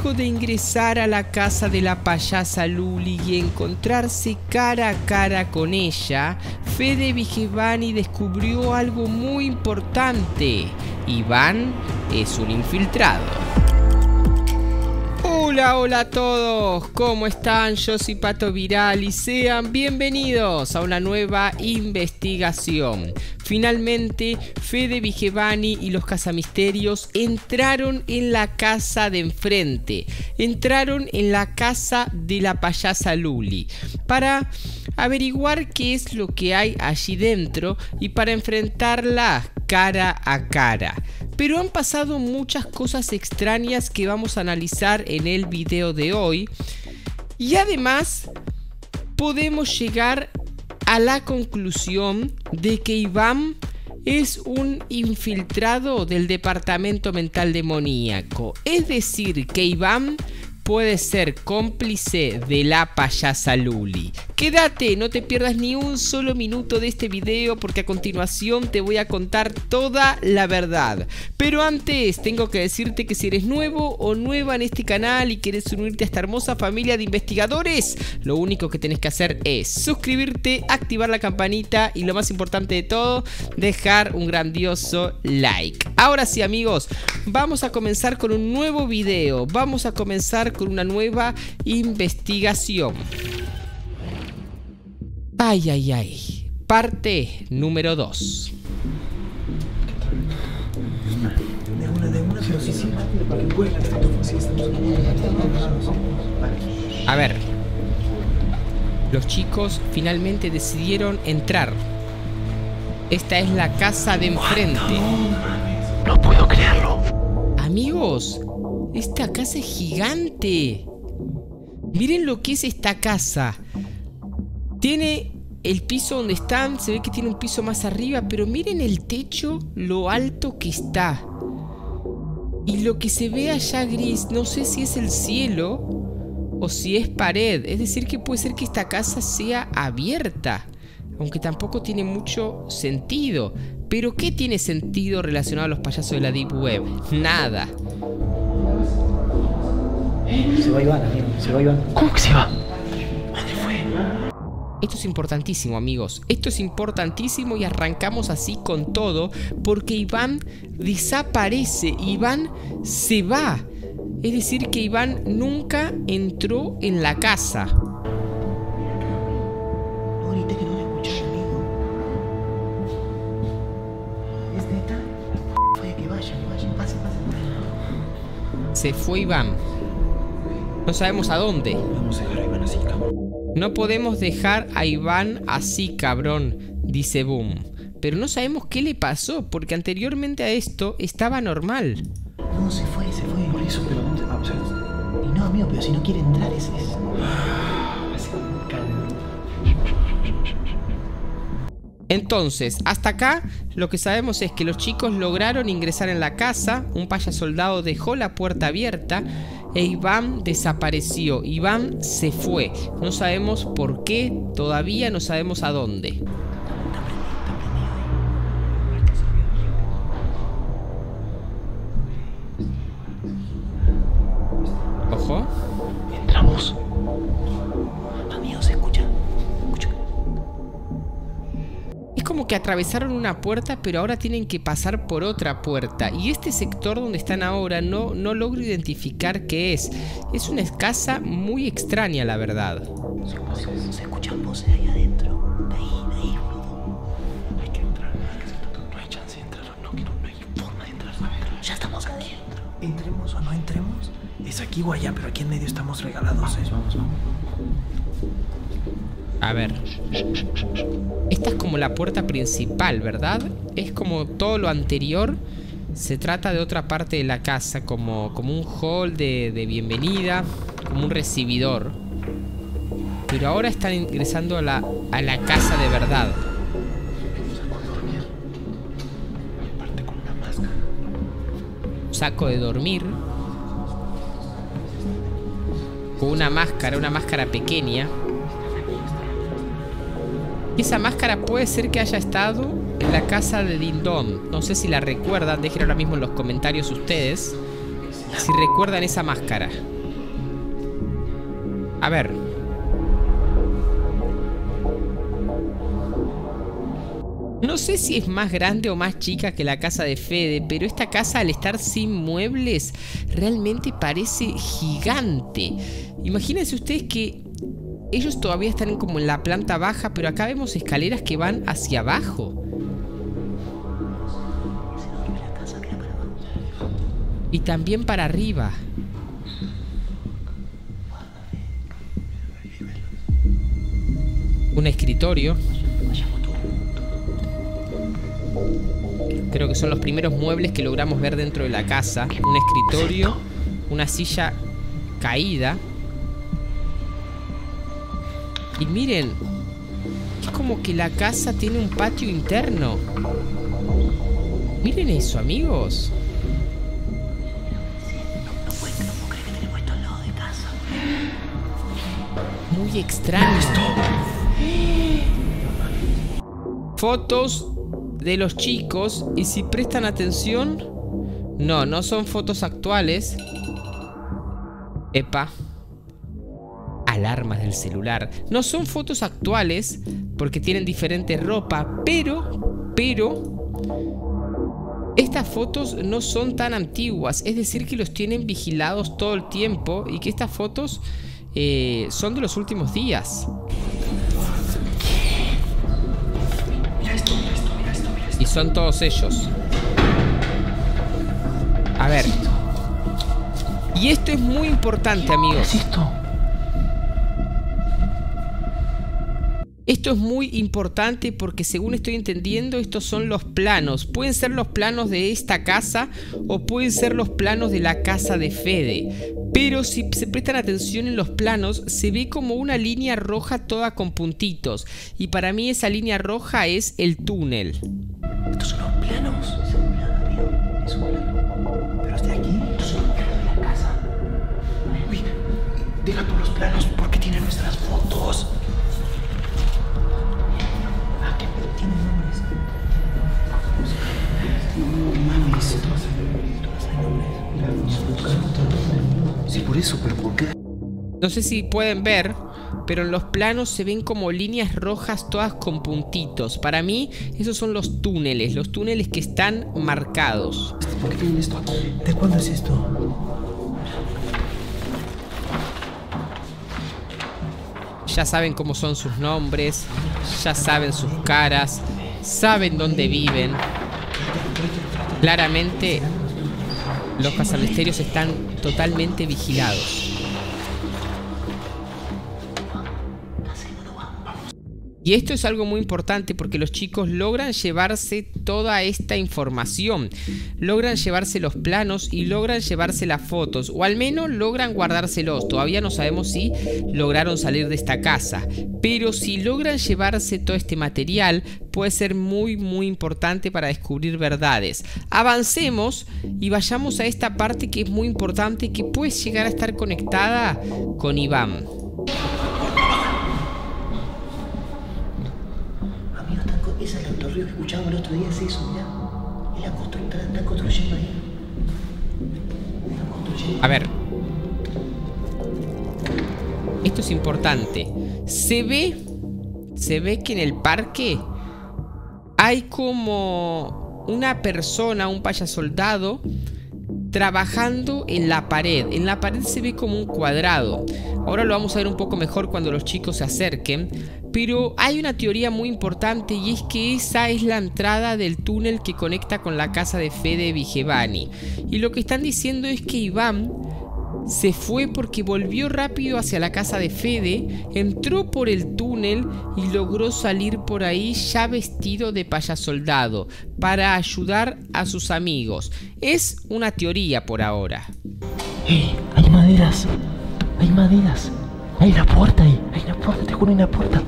Luego de ingresar a la casa de la payasa Luli y encontrarse cara a cara con ella, Fede Vigevani descubrió algo muy importante. Iván es un infiltrado. Hola, hola a todos, ¿cómo están? Yo soy Pato Viral y sean bienvenidos a una nueva investigación. Finalmente, Fede Vigevani y los Casamisterios entraron en la casa de enfrente, entraron en la casa de la payasa Luli, para averiguar qué es lo que hay allí dentro y para enfrentarla cara a cara. Pero han pasado muchas cosas extrañas que vamos a analizar en el video de hoy. Y además podemos llegar a la conclusión de que Iván es un infiltrado del departamento mental demoníaco. Es decir, que Iván puede ser cómplice de la payasa Luli. Quédate, no te pierdas ni un solo minuto de este video porque a continuación te voy a contar toda la verdad. Pero antes tengo que decirte que si eres nuevo o nueva en este canal y quieres unirte a esta hermosa familia de investigadores, lo único que tienes que hacer es suscribirte, activar la campanita y lo más importante de todo, dejar un grandioso like. Ahora sí amigos, vamos a comenzar con un nuevo video, vamos a comenzar con una nueva investigación. Ay, ay, ay. Parte número 2. A ver. Los chicos finalmente decidieron entrar. Esta es la casa de enfrente. No puedo creerlo. Amigos, esta casa es gigante. Miren lo que es esta casa. Tiene el piso donde están, se ve que tiene un piso más arriba, pero miren el techo, lo alto que está. Y lo que se ve allá gris, no sé si es el cielo o si es pared. Es decir, que puede ser que esta casa sea abierta. Aunque tampoco tiene mucho sentido. Pero ¿qué tiene sentido relacionado a los payasos de la Deep Web? Nada. Se va Iván, amigo, se va Iván. ¿Cómo que se va? ¿Dónde fue? Esto es importantísimo, amigos. Esto es importantísimo y arrancamos así con todo porque Iván desaparece. Iván se va. Es decir, que Iván nunca entró en la casa. Se fue Iván. No sabemos a dónde. Vamos a dejar a Iván así, cabrón. No podemos dejar a Iván así, cabrón, dice Boom. Pero no sabemos qué le pasó, porque anteriormente a esto estaba normal. No, se fue, se fue. Por eso, pero ¿dónde? Ah, y no, amigo, pero si no quiere entrar, es. es... Entonces, hasta acá lo que sabemos es que los chicos lograron ingresar en la casa, un paya soldado dejó la puerta abierta e Iván desapareció. Iván se fue. No sabemos por qué, todavía no sabemos a dónde. Como que atravesaron una puerta, pero ahora tienen que pasar por otra puerta. Y este sector donde están ahora no, no logro identificar qué es. Es una casa muy extraña, la verdad. Se, se escuchan voces ahí adentro. De ahí, de ahí, boludo. Hay que entrar. hay que. No hay chance de entrar. No, que no, no hay forma de entrar. Ya estamos adentro. Entremos o no entremos. Es aquí o allá, pero aquí en medio estamos regalados. ¿eh? Vamos, vamos. A ver. Esta es como la puerta principal, ¿verdad? Es como todo lo anterior. Se trata de otra parte de la casa, como, como un hall de, de bienvenida, como un recibidor. Pero ahora están ingresando a la, a la casa de verdad. Saco de dormir con una máscara, una máscara pequeña. Esa máscara puede ser que haya estado en la casa de Dindon. No sé si la recuerdan, dejen ahora mismo en los comentarios ustedes. si recuerdan esa máscara. A ver. No sé si es más grande o más chica que la casa de Fede, pero esta casa al estar sin muebles realmente parece gigante. Imagínense ustedes que ellos todavía están como en la planta baja, pero acá vemos escaleras que van hacia abajo. Y también para arriba. Un escritorio. Creo que son los primeros muebles que logramos ver dentro de la casa. Un escritorio, una silla caída. Y miren, es como que la casa tiene un patio interno. Miren eso, amigos. Muy extraño. Fotos de los chicos y si prestan atención... No, no son fotos actuales. Epa. Alarmas del celular. No son fotos actuales porque tienen diferente ropa, pero, pero... Estas fotos no son tan antiguas, es decir que los tienen vigilados todo el tiempo y que estas fotos eh, son de los últimos días. Y son todos ellos. A ver. Y esto es muy importante, amigos. Esto? Es muy importante porque según estoy entendiendo estos son los planos. Pueden ser los planos de esta casa o pueden ser los planos de la casa de Fede. Pero si se prestan atención en los planos se ve como una línea roja toda con puntitos. Y para mí esa línea roja es el túnel. Estos son los planos. Es un plano, amigo. Es un plano. Pero hasta aquí, estos son los planos de la casa. Uy, deja todos los planos porque tienen nuestras fotos. Eso, pero ¿por qué? No sé si pueden ver, pero en los planos se ven como líneas rojas todas con puntitos. Para mí, esos son los túneles, los túneles que están marcados. ¿Por qué tienen esto? ¿De cuándo es esto? Ya saben cómo son sus nombres, ya saben sus caras, saben dónde viven. Claramente, los cazamisterios están totalmente vigilados. Y esto es algo muy importante porque los chicos logran llevarse toda esta información, logran llevarse los planos y logran llevarse las fotos, o al menos logran guardárselos. Todavía no sabemos si lograron salir de esta casa, pero si logran llevarse todo este material, puede ser muy muy importante para descubrir verdades. Avancemos y vayamos a esta parte que es muy importante que puede llegar a estar conectada con Iván. Amigo, están co- ese es el otro día, es eso, mirá. Es la están, construyendo ahí. A ver. Esto es importante. Se ve. Se ve que en el parque hay como una persona, un payasoldado, trabajando en la pared. En la pared se ve como un cuadrado. Ahora lo vamos a ver un poco mejor cuando los chicos se acerquen. Pero hay una teoría muy importante y es que esa es la entrada del túnel que conecta con la casa de Fede Vigevani. Y lo que están diciendo es que Iván se fue porque volvió rápido hacia la casa de Fede, entró por el túnel y logró salir por ahí ya vestido de payasoldado para ayudar a sus amigos. Es una teoría por ahora. Hay maderas. Hay maderas. Hay una puerta ahí. Hay una puerta, te juro, hay una puerta.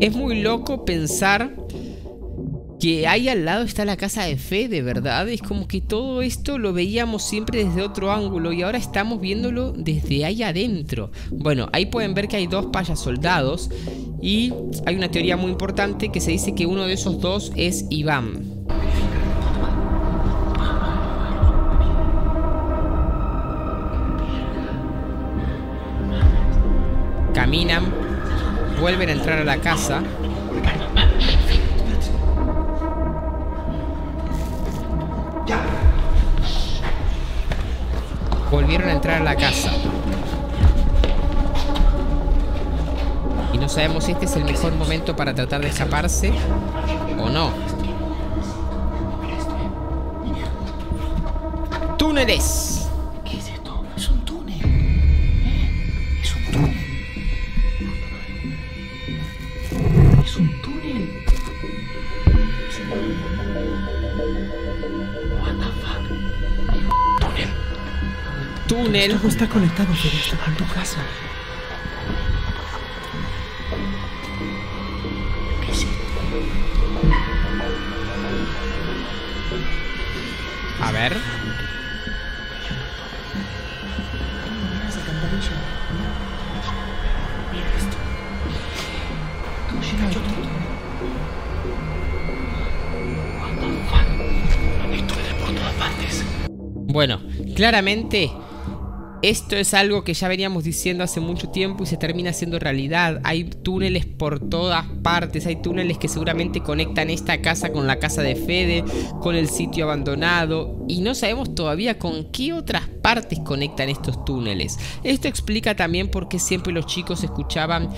Es muy loco pensar que ahí al lado está la casa de fe, de verdad. Es como que todo esto lo veíamos siempre desde otro ángulo y ahora estamos viéndolo desde ahí adentro. Bueno, ahí pueden ver que hay dos payas soldados y hay una teoría muy importante que se dice que uno de esos dos es Iván. Caminan, vuelven a entrar a la casa volvieron a entrar a la casa. Y no sabemos si este es el mejor momento para tratar de escaparse o no. Túneles. Todo está conectado, Fede, hasta tu casa. ¿Qué es esto? A ver. Mira. Mira esto. Bueno, claramente esto es algo que ya veníamos diciendo hace mucho tiempo y se termina haciendo realidad. Hay túneles por todas partes, hay túneles que seguramente conectan esta casa con la casa de Fede, con el sitio abandonado y no sabemos todavía con qué otras partes conectan estos túneles. Esto explica también por qué siempre los chicos escuchaban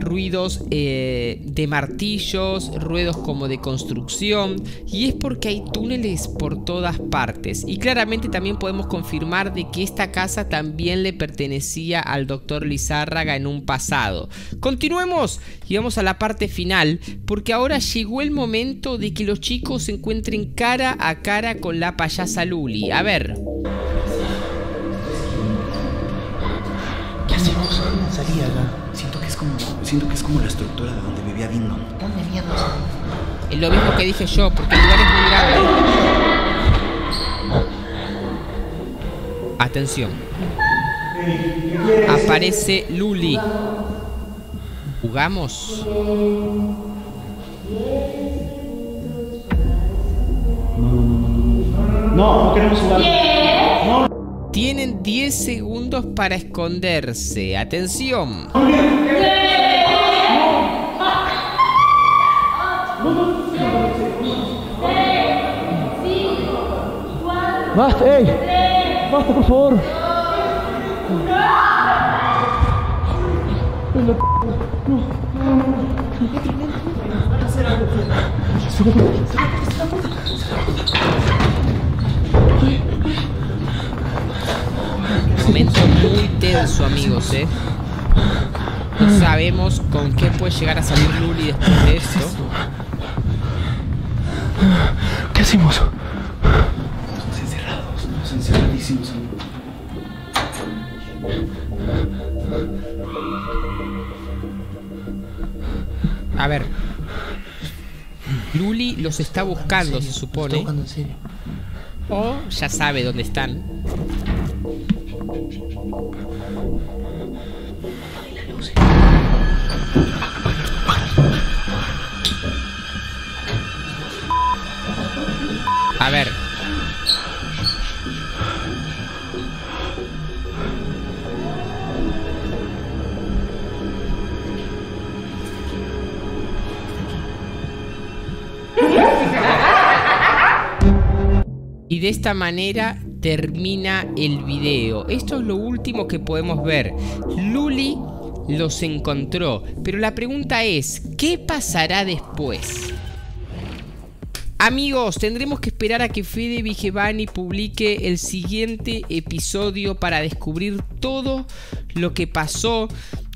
ruidos eh, de martillos, ruidos como de construcción y es porque hay túneles por todas partes y claramente también podemos confirmar de que esta casa también le pertenecía al doctor Lizárraga en un pasado. Continuemos y vamos a la parte final porque ahora llegó el momento de que los chicos se encuentren cara a cara con la payasa Luli. A ver, ¿Qué hacemos? Salí. Siento que es como, siento que es como la estructura de donde vivía Dindon. ¿Dónde mierda se- es lo mismo que dije yo porque el lugar es muy grande. Atención. Aparece Luli. ¿Jugamos? No, no queremos jugar. Tienen 10 segundos para esconderse. Atención. Basta, ey. Basta, por favor. Momento muy tenso, amigos, ¿eh? No sabemos con qué puede llegar a salir Luli después de esto. ¿Qué hacemos? Estamos. A ver. Luli los está buscando, se supone. buscando en serio. O ya sabe dónde están. A ver. Y de esta manera termina el video. Esto es lo último que podemos ver. Luli los encontró, pero la pregunta es, ¿qué pasará después? Amigos, tendremos que esperar a que Fede Vigevani publique el siguiente episodio para descubrir todo lo que pasó,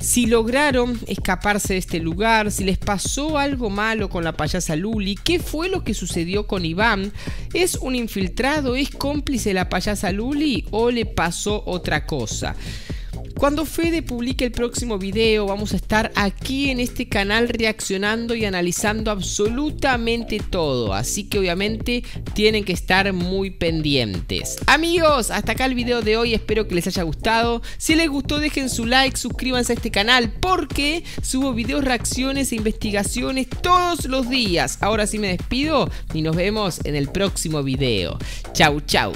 si lograron escaparse de este lugar, si les pasó algo malo con la payasa Luli, qué fue lo que sucedió con Iván, ¿es un infiltrado, es cómplice de la payasa Luli o le pasó otra cosa? Cuando Fede publique el próximo video vamos a estar aquí en este canal reaccionando y analizando absolutamente todo, así que obviamente tienen que estar muy pendientes. Amigos, hasta acá el video de hoy, espero que les haya gustado. Si les gustó dejen su like, suscríbanse a este canal porque subo videos, reacciones e investigaciones todos los días. Ahora sí me despido y nos vemos en el próximo video. Chau, chau.